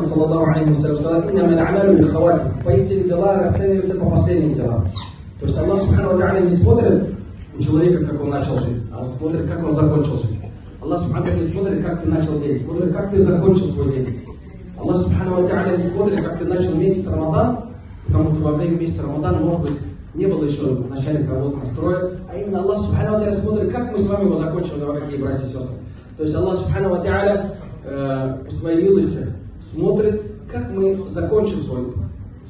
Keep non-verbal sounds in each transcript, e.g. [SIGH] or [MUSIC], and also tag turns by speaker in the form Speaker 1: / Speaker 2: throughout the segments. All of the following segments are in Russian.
Speaker 1: Мухаммад, саллаллаху алейхи сказал, «Инна ман амалу бил хаватим». Поистине дела расцениваются по последним делам. То есть Аллах Субхану Тааля не смотрит у человека, как он начал жить, а смотрит, как он закончил жизнь. Аллах Субхану не смотрит, как ты начал день, смотрит, как ты закончил свой день. Аллах Субхану Тааля не смотрит, как ты начал месяц Рамадан, потому что во время месяца Рамадана, может быть, не было еще начальник работы настроя, а именно Аллах Субхану Тааля смотрит, как мы с вами его закончили, дорогие братья и сестры. То есть Аллах Субхану Тааля э, по своей милости смотрит, как мы закончим свой,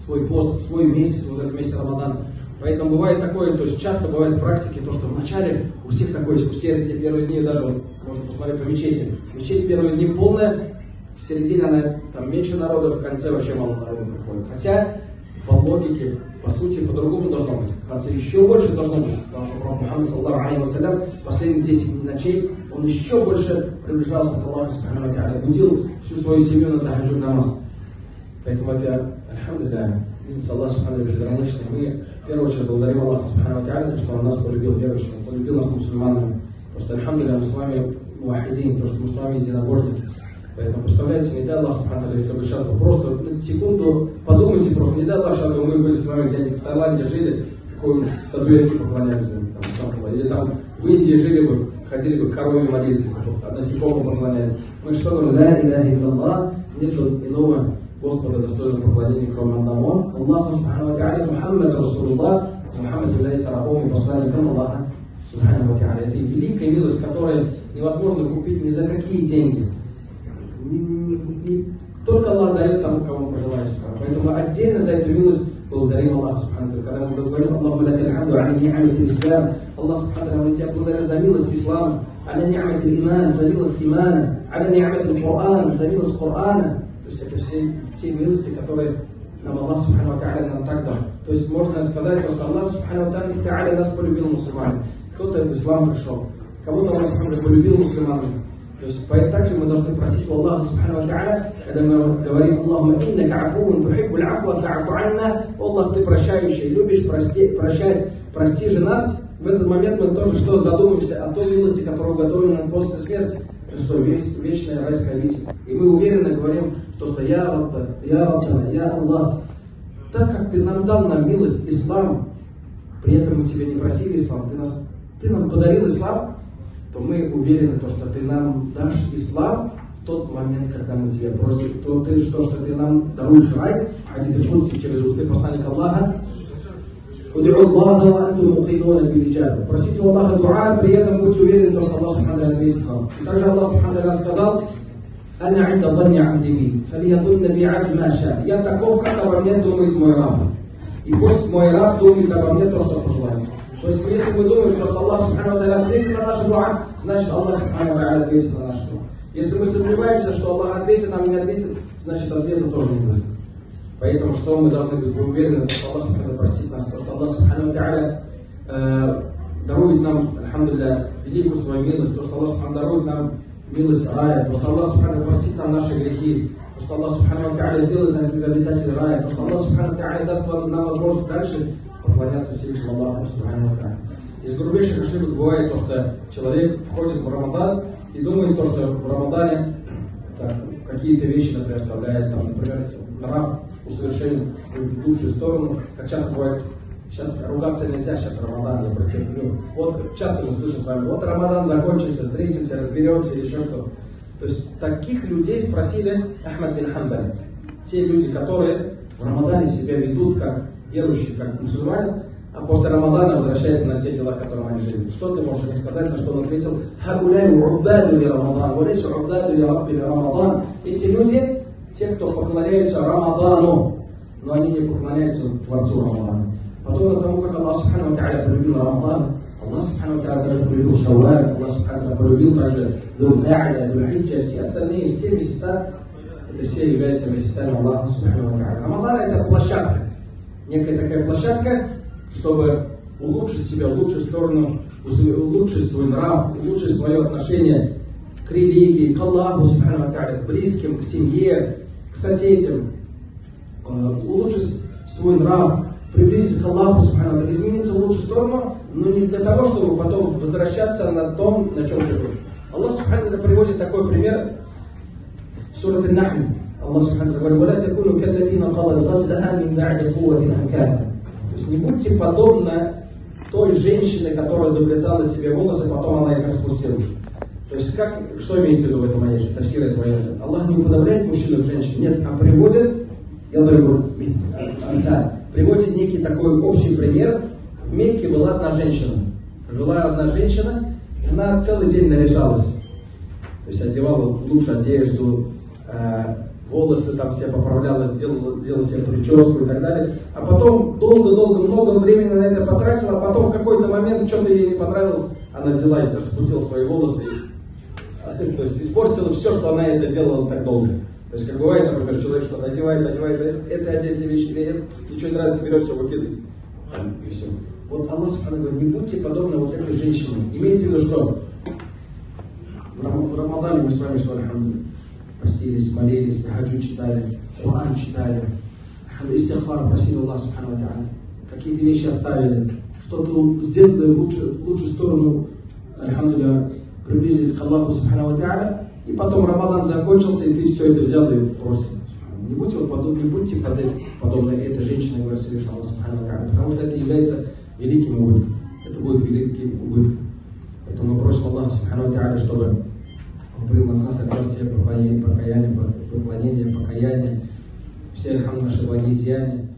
Speaker 1: свой пост, свой месяц, вот этот месяц Рамадана. Поэтому бывает такое, то есть часто бывает в практике то, что вначале у всех такое искусие, эти первые дни даже, можно посмотреть по мечети. Мечеть первые дни полная, в середине она там меньше народа, в конце вообще мало народа приходит. Хотя по логике, по сути, по-другому должно быть. В конце еще больше должно быть. Потому что Пророк Мухаммад, саллаху алейхи вассалям, последние 10 ночей, он еще больше приближался к Аллаху, субхану будил всю свою семью на тахаджуд намаз. Поэтому это, альхамдулилля, видится Аллах, субхану безграничный. Мы, в первую очередь, благодарим Аллаха, субхану то, что Он нас полюбил верующим, Он полюбил нас мусульманами. Потому что, альхамдулилля, мы с вами муахидин, то, что мы с вами единобожники. Представляете, не дай Аллах, бы сейчас просто на секунду подумайте просто, не дай Аллах, сейчас бы мы были с вами где-нибудь в Таиланде жили, какой статуэтке поклонялись там, или там в Индии жили бы, ходили бы корове молились, насекомым поклонялись. Мы что говорим, ля иляха Аллах, нет иного Господа достойного поклонения, кроме одного. Аллаху Субхану Тааля, Мухаммад Расулуллах, Мухаммад является рабом и посланником Аллаха Субхану Тааля. Это великая милость, которую невозможно купить ни за какие деньги. Только Аллах дает тому, кому он пожелает. Поэтому отдельно за эту милость благодарим Аллаху Субхану Когда мы говорим Аллаху лака алхамду али ни'амати ислам, Аллах Субхану мы тебя благодарим за милость ислама, али ни'амати иман, за милость имана, али ни'амати Коран, за милость Корана. То есть это все те милости, которые нам Аллах Субхану Тааля нам так дал. То есть можно сказать, что Аллах Субхану Тааля нас полюбил мусульмане. Кто-то в ислам пришел, кого-то Аллах полюбил мусульман. Также мы должны просить у Аллаха Субхану когда мы говорим Аллаху иннака афуун тухиббуль афва фа'фу анна, Аллах, ты прощающий, любишь прости, прощать, прости же нас. В этот момент мы тоже что задумаемся о той милости, которую готовим нам после смерти. Что, весь, вечная райская обитель. И мы уверенно говорим, что я Рабба, я Рабба, я Аллах. Так как ты нам дал нам милость, ислам, при этом мы тебе не просили ислам, ты, нас, ты нам подарил ислам, то мы уверены, то, что ты нам дашь ислам в тот момент, когда мы тебя просим, то ты что, что ты нам даруешь рай, хадис Кудси через усы посланника Аллаха, Уд'у Аллаха ва антум муқинуна билиджаб. Просите Аллаха дуа, при этом будьте уверены, что Аллах Субхану ответит вам. И также Аллах Субхану сказал, «Анна инда дhanni абди би, фалиядунна би абд ма ша». Я таков, как обо мне думает мой раб. И пусть мой раб думает обо мне то, что пожелает. То есть, если мы думаем, что Аллах Субхану ответит на нашу дуа, значит Аллах Субхану ответит на нашу дуа. Если мы сомневаемся, что Аллах ответит, нам не ответит, значит ответа тоже не будет. Поэтому что мы должны быть уверены, что Аллах Субхану простит нас, что Аллах Субхану э, дарует нам, Алхамдулилля, великую свою милость, то, что Аллах Субхану дарует нам милость рая, то, что Аллах Субхану простит нам наши грехи, то, что Аллах Субхану сделает нас из обитателей рая, то, что Аллах Субхану даст нам возможность дальше поклоняться Всевышнему Аллаху Субхану. Из грубейших ошибок бывает то, что человек входит в Рамадан и думает то, что в Рамадане какие-то вещи, например, оставляет, там, например, нрав усовершенен в лучшую сторону, как часто бывает, сейчас ругаться нельзя, сейчас Рамадан, я потерплю. Вот часто мы слышим с вами, вот Рамадан закончится, встретимся, разберемся или еще что-то. То есть таких людей спросили Ахмад бин Хамбаль. Те люди, которые в Рамадане себя ведут как верующие, как мусульмане, а после Рамадана возвращается на те дела, которым они жили. Что ты можешь мне сказать, на что он ответил? Рамадан. Эти люди, те, кто поклоняются Рамадану, но они не поклоняются Творцу Рамадана. Подобно тому, как Аллах Субхану Тааля полюбил Рамадан, Аллах Субхану Тааля даже полюбил Шауар, Аллах Субхану Тааля полюбил также Дулка'ля, Дулхиджа, все остальные, все месяца, это все являются месяцами Аллаха Субхану Тааля. Рамадан это площадка, некая такая площадка, чтобы улучшить себя, улучшить сторону, улучшить свой нрав, улучшить свое отношение к религии, к Аллаху, к близким, к семье, к соседям, э, улучшить свой нрав, приблизиться к Аллаху, измениться в лучшую сторону, но не для того, чтобы потом возвращаться на том, на чем ты был. Аллах Субхану приводит такой пример в сурате Нахм. Аллах Субхану говорит, «Валя такуну каллатина калат газлаха мин ба'ди куватин анката». То есть не будьте подобны той женщине, которая заплетала себе волосы, потом она их распустила. То есть как, что имеется в виду в этом аяте, тафсир этого аята? Аллах не уподобляет мужчину к женщине, нет, а приводит, я говорю, антар, приводит некий такой общий пример. В Мекке была одна женщина. Жила одна женщина, она целый день наряжалась. То есть одевала лучше одежду, э, волосы там все поправляла, делала, делала себе прическу и так далее. А потом долго-долго, много времени на это потратила, а потом в какой-то момент что-то ей не понравилось, она взяла и распутила свои волосы, [LAUGHS] то есть испортила все, что она это делала так долго. То есть, как бывает, например, человек что-то одевает, одевает, это одеть вещи, это, ничего не нравится, берет все, выкидывает. И все. Вот Аллах говорит, не будьте подобны вот этой женщине. Имеется в виду что? В Рамадане мы с вами, что постились, молились, хаджу читали, Коран читали, истихфар просили Аллах Субхану Какие-то вещи оставили, что-то сделали в лучшую, лучшую сторону, Альхамдулилля, приблизились к Аллаху Субхану и потом Рамадан закончился, и ты все это взял и бросил. Не будьте, вот, подобны, не будьте подобны этой женщине, говорит Всевышний Аллах Субхану потому что это является великим убытком. Это будет великим убытком. Поэтому мы просим Аллаха Субхану чтобы принял на нас от все покаяние, поклонение, покаяние, все наши благие деяния.